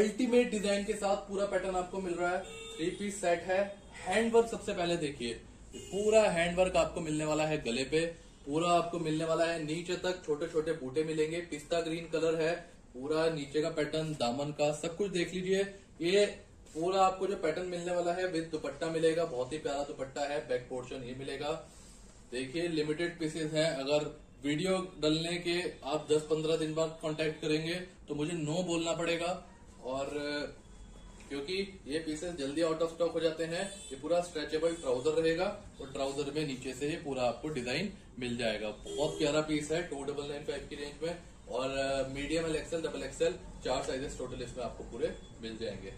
Ultimate design के साथ पूरा पैटर्न आपको मिल रहा है। थ्री पीस सेट है। हैंडवर्क सबसे पहले देखिए। पूरा हैंडवर्क आपको मिलने वाला है गले पे। पूरा आपको मिलने वाला है नीचे तक छोटे छोटे बूटे मिलेंगे। पिस्ता ग्रीन कलर है। पूरा नीचे का पैटर्न दामन का सब कुछ देख लीजिए। ये पूरा आपको जो पैटर्न मिलने वाला है विद दुपट्टा मिलेगा। बहुत ही प्यारा दुपट्टा है। बैक पोर्शन ये मिलेगा। देखिए लिमिटेड पीसेस हैं। अगर वीडियो डलने के आप 10-15 दिन बाद कांटेक्ट करेंगे तो मुझे नो बोलना पड़ेगा। और क्योंकि ये पीसेस जल्दी आउट ऑफ़ स्टॉक हो जाते हैं, ये पूरा स्ट्रेचेबल ट्राउज़र रहेगा और ट्राउज़र में नीचे से ही पूरा आपको डिज़ाइन मिल जाएगा। बहुत प्यारा पीस है टू डबल नाइन फाइव की रेंज में और medium L XL double XL चार साइजेस टोटल इसमें आपको पूरे मिल जाएँगे।